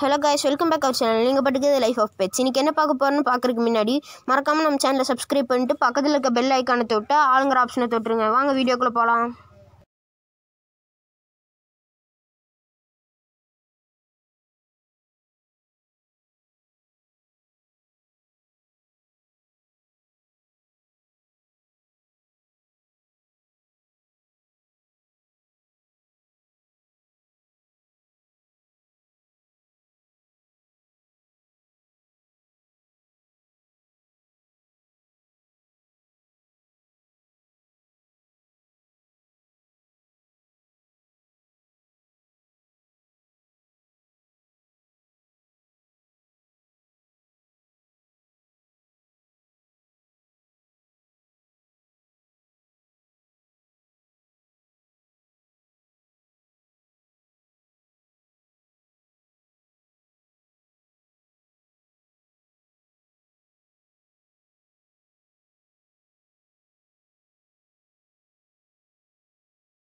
Hello guys welcome back our channel நீங்கள் பட்டுக்கு life of pets இன்றைக்கி என்ன பார்க்க போகிறோன்னு பார்க்குறதுக்கு முன்னாடி மறக்காமல் நம்ம சேனலை சப்ஸ்கிரைப் பண்ணிட்டு பக்கத்தில் இருக்க பெல் ஐக்கானை தொட்டு ஆளுங்கிற ஆப்ஷனை தொட்டுருங்க. வாங்க வீடியோக்குள்ளே போகலாம்